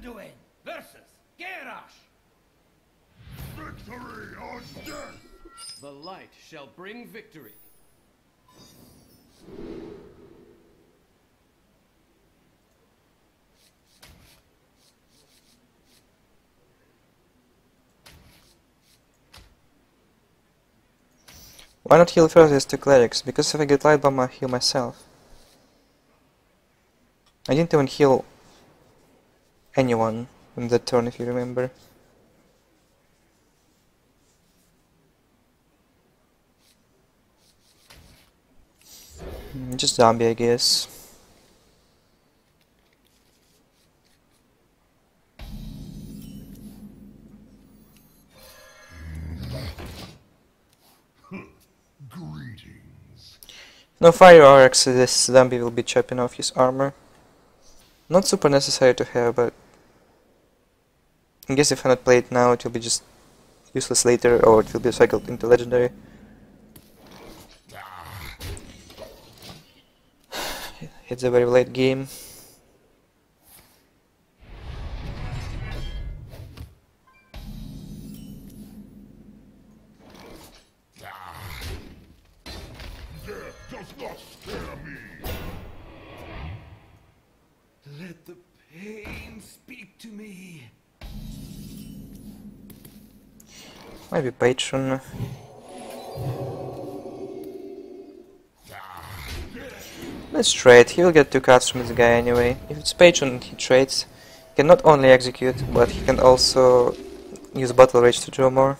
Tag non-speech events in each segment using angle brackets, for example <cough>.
Anduin versus Garrosh. Victory or death! The light shall bring victory. Why not heal first these two clerics? Because if I get light bomb I heal myself. I didn't even heal anyone in that turn if you remember. Mm, Just zombie I guess. Greetings. No Fiery War Axe, this zombie will be chopping off his armor. Not super necessary to have, but I guess if I not play it now, it will be just useless later, or it will be cycled into legendary. <sighs> It's a very late game. Maybe patron. Let's trade. He will get two cards from this guy anyway. If it's patron, he trades. He can not only execute, but he can also use battle rage to draw more.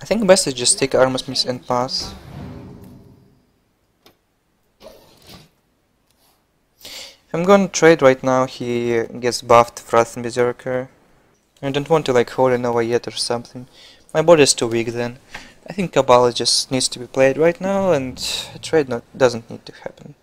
I think best is just take Armor Smith and pass. If I'm gonna trade right now, he gets buffed Wrath Berserker. I don't want to like Holy Nova yet or something. My board is too weak then. I think Kabbalah just needs to be played right now and trade not, doesn't need to happen.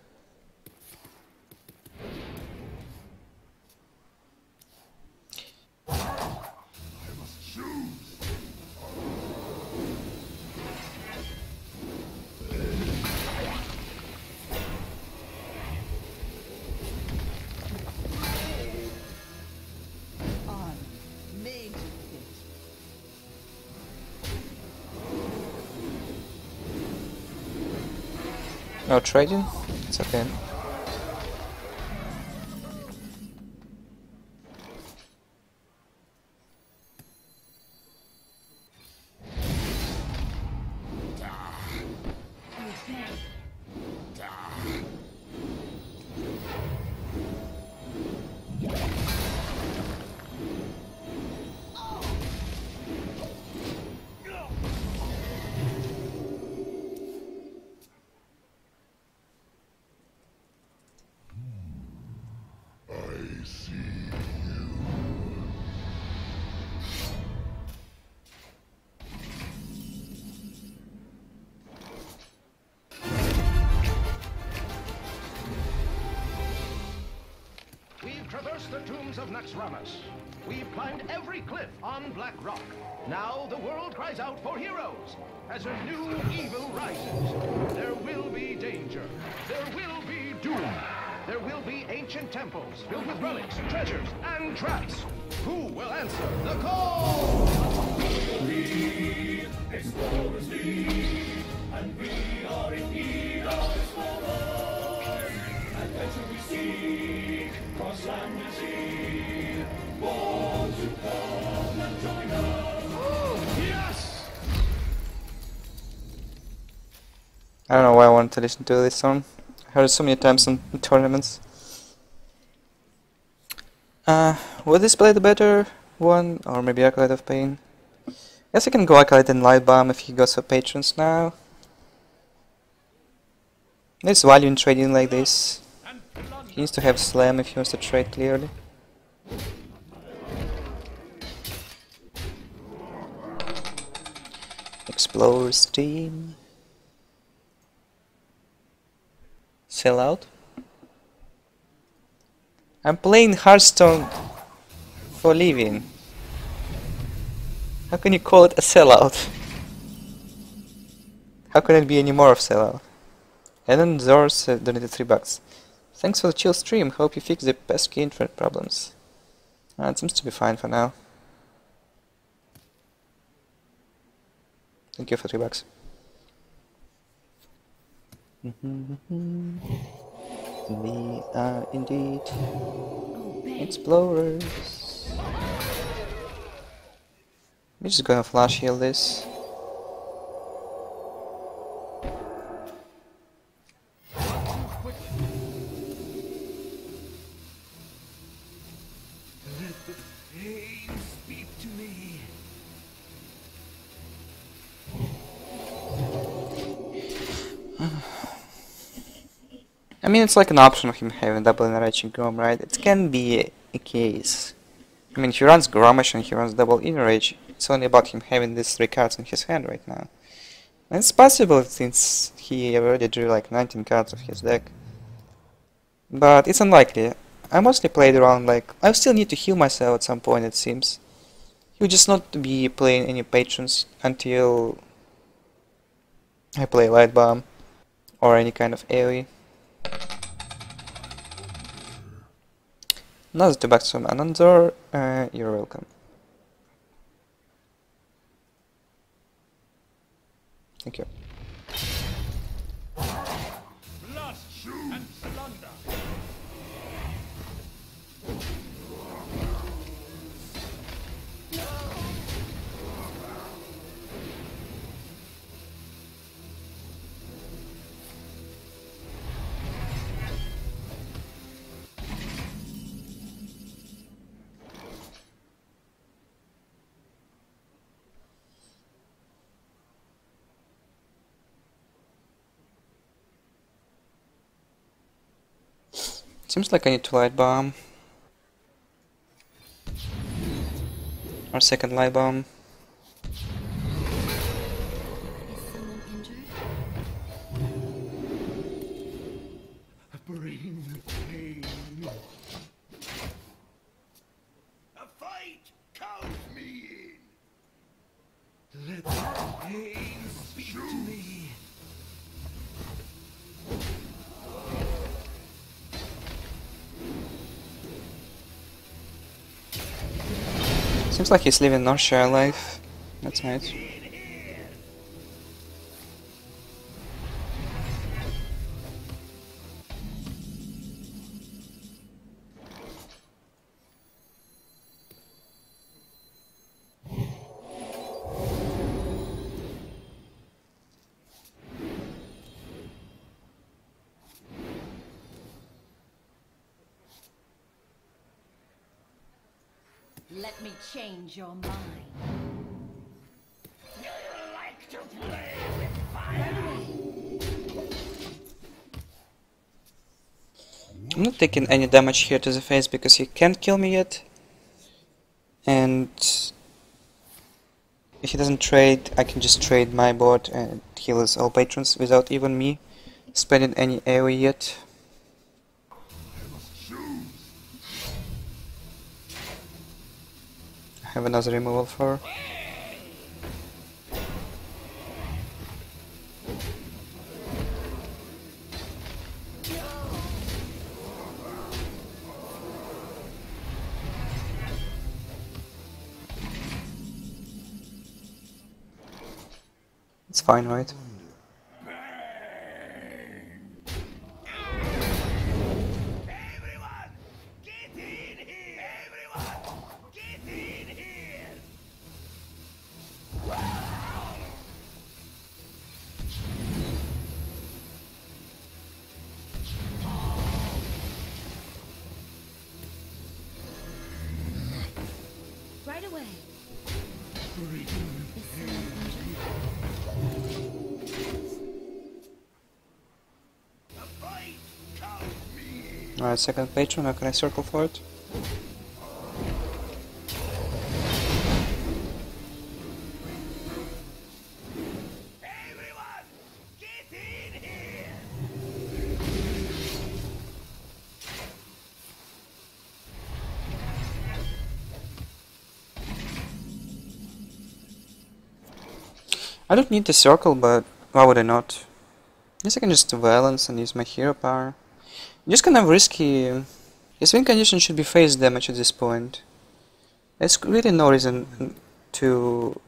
No trading? It's okay. We've traversed the tombs of Naxxramas. We've climbed every cliff on Blackrock. Now the world cries out for heroes. As a new evil rises, there will be danger. There will be doom. There will be ancient temples filled with relics, treasures, and traps. Who will answer the call? Yes! I don't know why I wanted to listen to this song. I heard it so many times in tournaments. Uh, would this play the better one? Or maybe Acolyte of Pain? Guess I can go Acolyte and Light Bomb if he goes for Patrons now. There's value in trading like this. He needs to have Slam if he wants to trade clearly. Explorer's team. Sell out. I'm playing Hearthstone for living. How can you call it a sellout? How can it be any more of sellout? And then Zors uh, donated 3 bucks. Thanks for the chill stream, hope you fix the pesky internet problems. Uh, it seems to be fine for now. Thank you for 3 bucks. we are indeed explorers. We're just gonna flash heal this. Mean, it's like an option of him having double enraging Grom, right? It can be a case. I mean, he runs Grommash and he runs double enrage. It's only about him having these three cards in his hand right now. And it's possible since he already drew like 19 cards of his deck. But it's unlikely. I mostly played around like... I still need to heal myself at some point, it seems. He would just not be playing any patrons until I play Light Bomb or any kind of AoE. Another two bucks from Anandor, uh, you're welcome. Thank you. Seems like I need to light bomb. Or second light bomb. Seems like he's living Northshire life. That's nice. Let me change your mind. You like to play with fire? I'm not taking any damage here to the face because he can't kill me yet. And if he doesn't trade, I can just trade my board and heal his all patrons without even me spending any AoE yet. I have another removal for. It's fine, right? Alright, second patron, how can I circle for it? I don't need the circle, but why would I not? I Guess I can just do balance and use my hero power. Just kind of risky. His win condition should be face damage at this point. There's really no reason to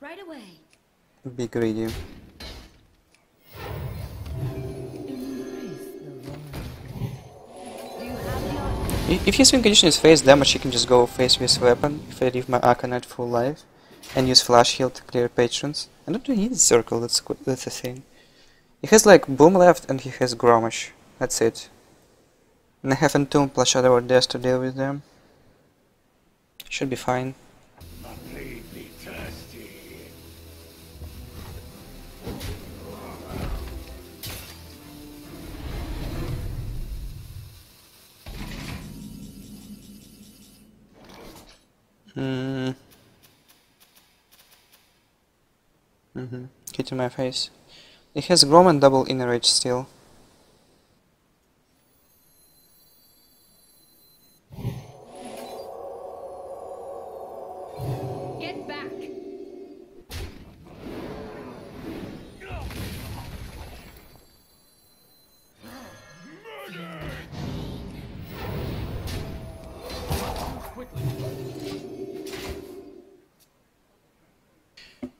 Right away. be greedy. Embrace the void. Do you have the art? I- If his win condition is face damage, he can just go face with his weapon if I leave my Auchenai full life and use flash heal to clear patrons. I don't really need the circle, that's that's the thing. He has like Boom left and he has Grommash. That's it. And I have Entomb plus Shadow Word: Death to deal with them. Should be fine. Hmm. Mm-hmm. Hit in my face. It has Grom and double inner rage still.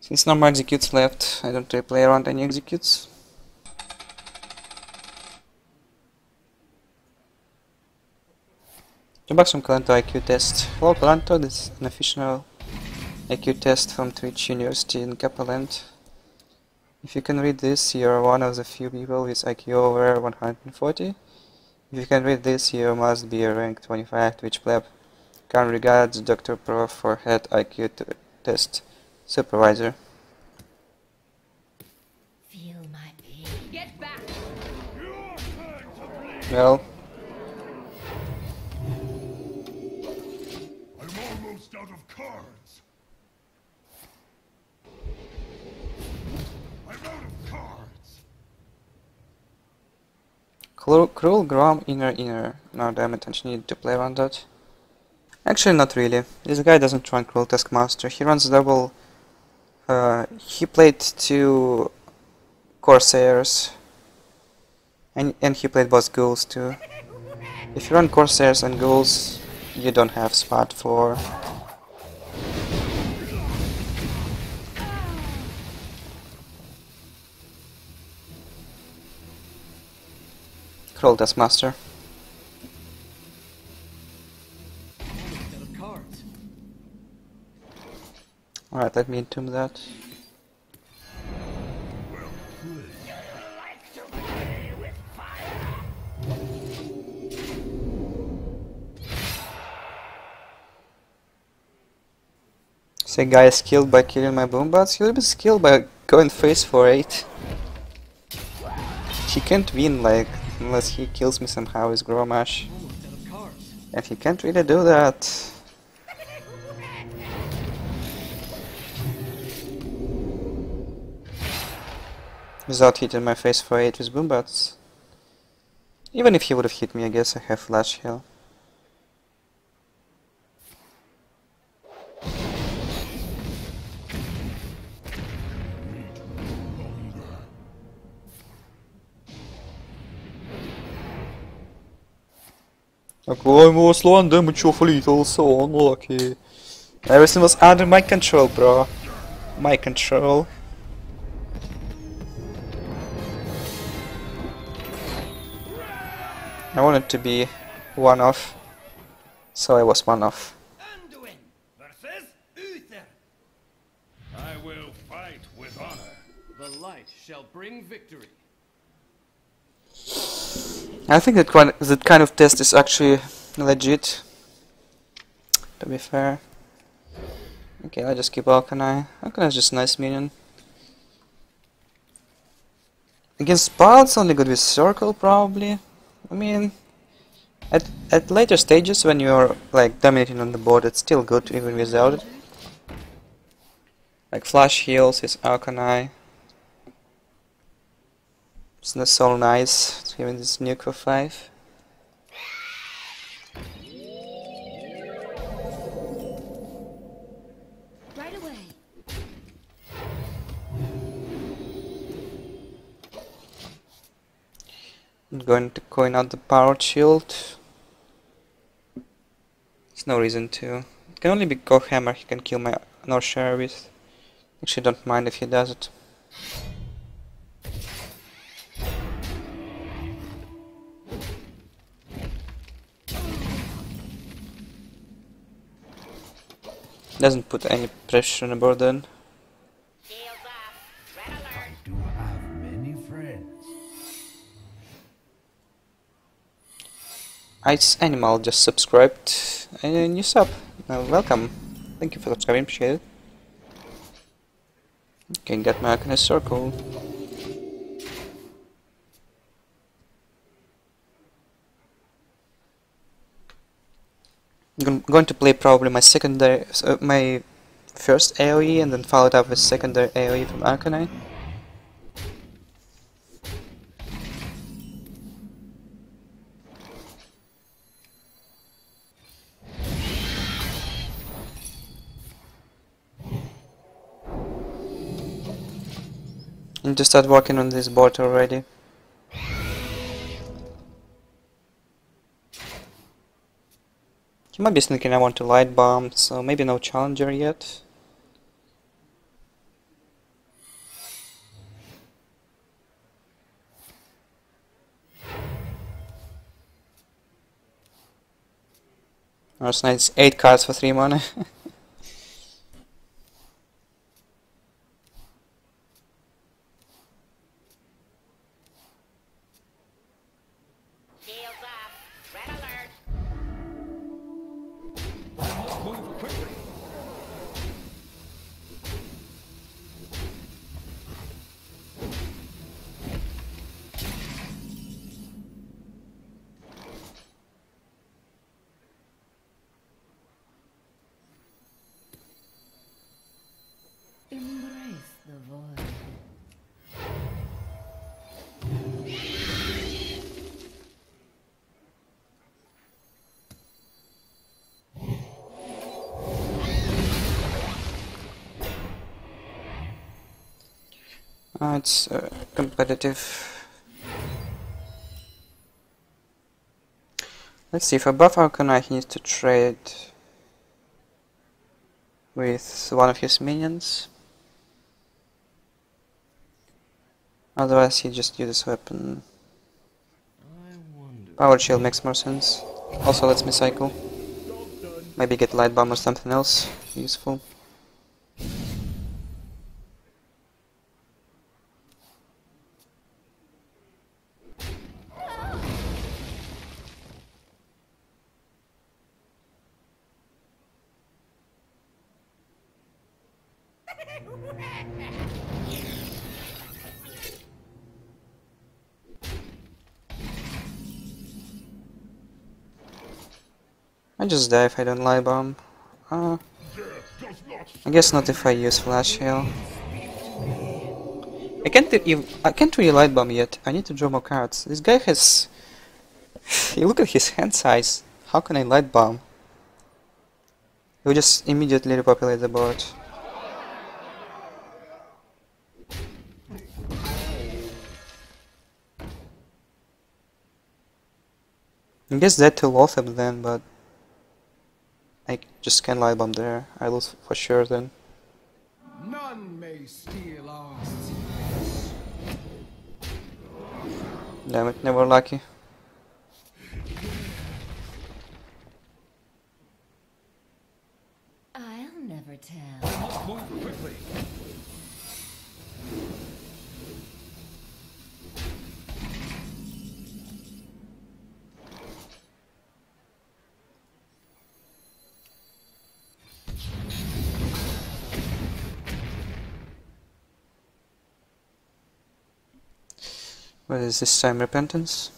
Since no more executes left, I don't really play around any executes. Jumbox from Kolento IQ test. Hello Kolento, this is an official IQ test from Twitch University in Kappaland. If you can read this, you're one of the few people with IQ over 140. If you can read this, you must be a rank 25 Twitch pleb. Kind regards, Dr. Prof for head IQ test supervisor. Feel my pain. Get back! Your turn to bleed. Well, I'm almost out of cards. I'm out of cards. Cruel, cruel Grom, inner, inner. No, damn it, don't you to play around that? Actually, not really. This guy doesn't run Cruel Taskmaster. He runs double. Uh, he played two Corsairs. And, and he played both Ghouls too. If you run Corsairs and Ghouls, you don't have spot for. Cruel Taskmaster. Alright, let me entomb that. Say guy is killed by killing my boombots, he'll be skilled by going face for 8. He can't win like unless he kills me somehow with Grommash. And he can't really do that. Without hitting my face for 8 with boombots. Even if he would have hit me, I guess I have flash heal. I'm was you're little, so unlucky. Everything was under my control, bro. My control. I wanted to be one off, so I was one off. Anduin versus Uther. I will fight with honor. The light shall bring victory. I think that kind that kind of test is actually legit. To be fair. Okay, I'll just keep Auchenai. Auchenai is just a nice minion. Against Spell, it's only good with Circle, probably. I mean, at, at later stages when you're like dominating on the board, it's still good even without it. Like Flash heals his Auchenai. It's not so nice, even this nuke for 5. I'm going to coin out the power shield. There's no reason to. It can only be Coghammer he can kill my Northshire with. Actually don't mind if he does it. Doesn't put any pressure on the board then. Ice Animal just subscribed. A new sub. Uh, welcome. Thank you for subscribing, appreciate it. Can get my in a circle. I'm going to play probably my secondary, uh, my first AoE and then follow it up with secondary AoE from Auchenai. Need to start working on this board already. He might be thinking I want to light bomb, so maybe no challenger yet. That's nice, 8 cards for 3 mana. <laughs> Uh, it's uh, competitive. Let's see, for buff Auchenai he needs to trade with one of his minions. Otherwise he just uses weapon. Power shield makes more sense. Also lets me cycle. Maybe get light bomb or something else useful. I just die if I don't light bomb. Uh, I guess not if I use flash heal. I can't I can't really light bomb yet. I need to draw more cards. This guy has. <sighs> you look at his hand size. How can I light bomb? He will just immediately repopulate the board. I guess that to Lotham then, but I just can't light bomb there. I lose for sure then. None may steal our secrets. Damn it, never lucky. I'll never tell. Move quickly. Is this time? Repentance?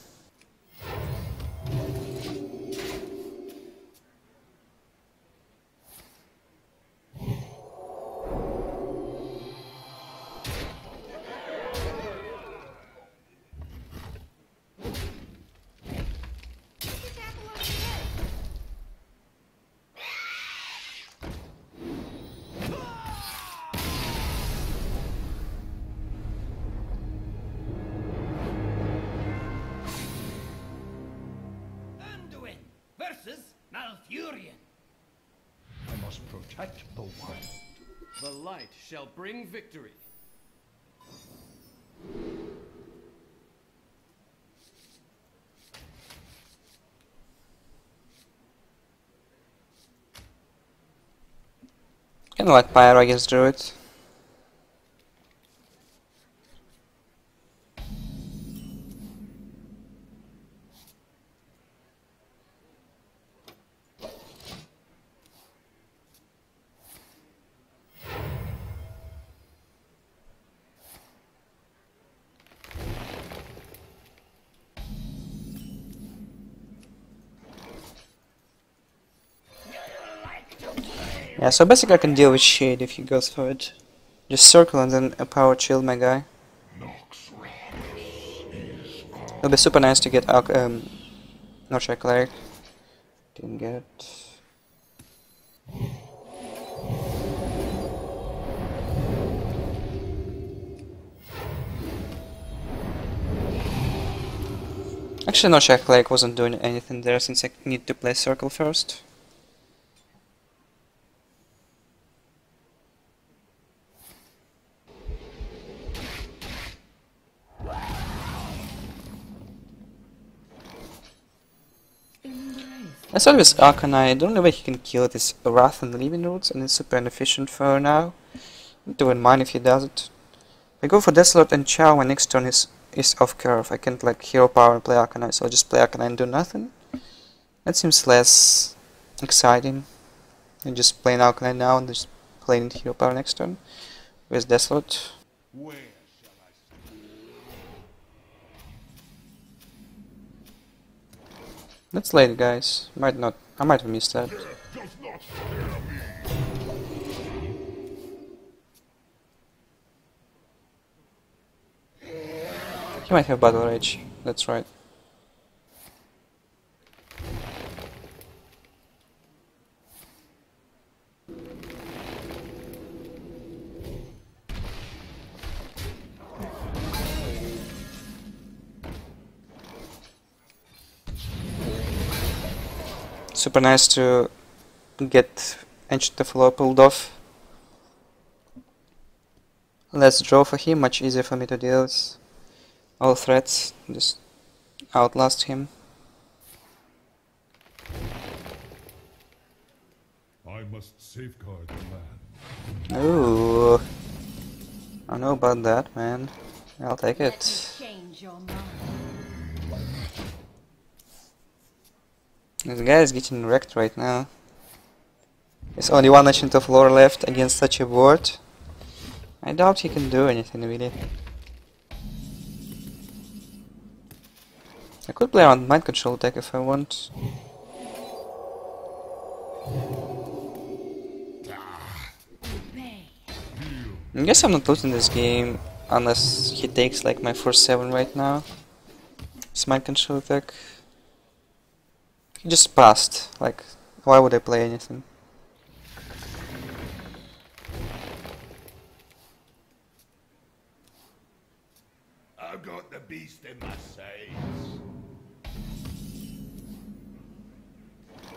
Light shall bring victory. Kinda like Pyro, I guess, Druid. Yeah, so basically I can deal with Shade if he goes for it. Just circle and then a power chill my guy. It'll be super nice to get um, Northshire Cleric. Didn't get it. Actually, Northshire Cleric wasn't doing anything there since I need to play Circle first. I thought with Auchenai, the only way he can kill it is Wrath and Living Roots, and it's super inefficient for now. Don't mind if he does it. I go for Desolate and Chow, my next turn is, is off curve. I can't like hero power and play Auchenai, so I'll just play Auchenai and do nothing. That seems less exciting And just playing Auchenai now and just playing hero power next turn. With Desolate. Where shall I start? That's late, guys. Might not. I might have missed that. He might have Battle Rage. That's right. Super nice to get Ancient of Lore pulled off. Less draw for him, much easier for me to deal with all threats, just outlast him. I must safeguard the land. Ooh. I know about that, man. I'll take Let me it. This guy is getting wrecked right now. There's only one Ancient of Lore left against such a board. I doubt he can do anything really. I could play around Mind Control Tech if I want. I guess I'm not losing this game unless he takes like my first 7 right now. It's Mind Control Tech. He just passed. Like, why would I play anything? I've got the beast in my sights.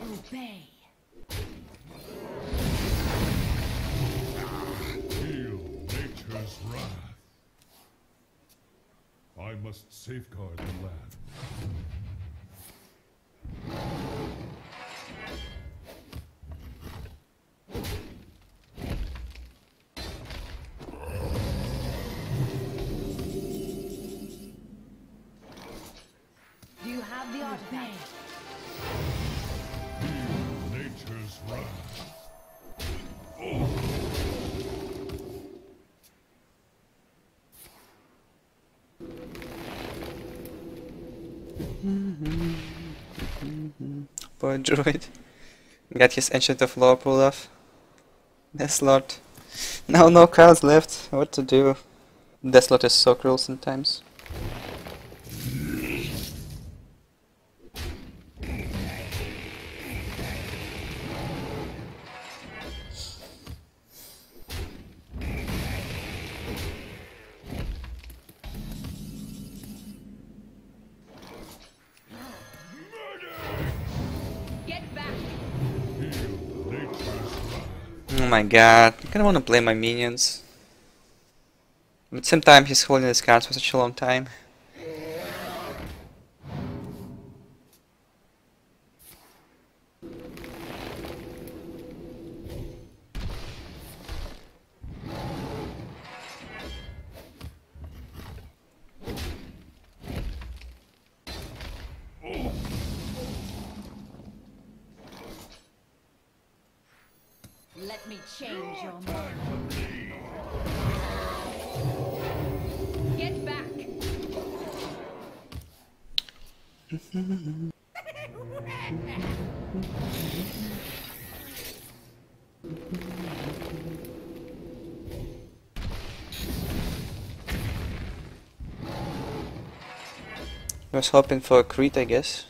Obey. Ah, Feel nature's wrath. I must safeguard the land. Poor druid. Got his Ancient of Lore pulled off. Desolate. Now no cards left. What to do? Desolate is so cruel sometimes. My god, I kinda wanna play my minions. But time, he's holding his cards for such a long time. Let me change your mind. Get back! I was hoping for a crit, I guess.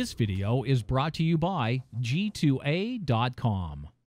This video is brought to you by G2A.com.